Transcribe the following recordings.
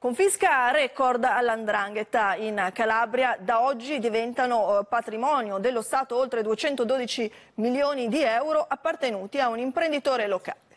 Confisca record all'andrangheta in Calabria, da oggi diventano eh, patrimonio dello Stato oltre 212 milioni di euro appartenuti a un imprenditore locale.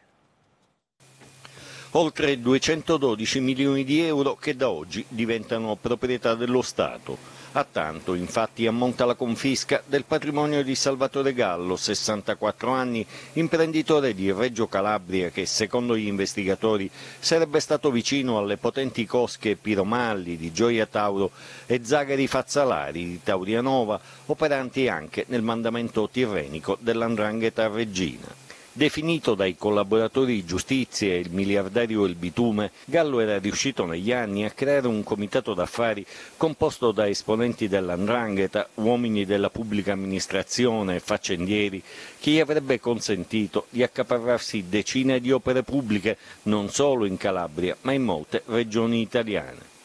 Oltre 212 milioni di euro che da oggi diventano proprietà dello Stato. A tanto, infatti, ammonta la confisca del patrimonio di Salvatore Gallo, 64 anni, imprenditore di Reggio Calabria che, secondo gli investigatori, sarebbe stato vicino alle potenti cosche Piromalli di Gioia Tauro e Zagari Fazzalari di Taurianova, operanti anche nel mandamento tirrenico dell'Andrangheta Reggina. Definito dai collaboratori di giustizia il miliardario El Bitume, Gallo era riuscito negli anni a creare un comitato d'affari composto da esponenti dell'andrangheta, uomini della pubblica amministrazione e faccendieri, che gli avrebbe consentito di accaparrarsi decine di opere pubbliche non solo in Calabria ma in molte regioni italiane.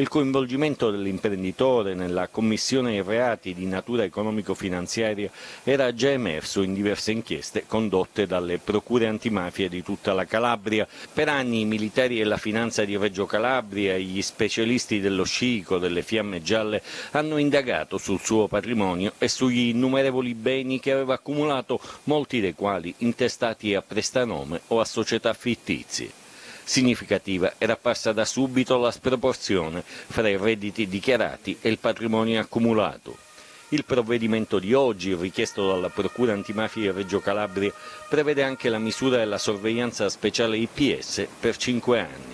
Il coinvolgimento dell'imprenditore nella commissione dei reati di natura economico-finanziaria era già emerso in diverse inchieste condotte dalle procure antimafia di tutta la Calabria. Per anni i militari della finanza di Reggio Calabria e gli specialisti dello scico delle fiamme gialle hanno indagato sul suo patrimonio e sugli innumerevoli beni che aveva accumulato, molti dei quali intestati a prestanome o a società fittizie. Significativa era apparsa da subito la sproporzione fra i redditi dichiarati e il patrimonio accumulato. Il provvedimento di oggi, richiesto dalla Procura antimafia di Reggio Calabria, prevede anche la misura della sorveglianza speciale IPS per cinque anni.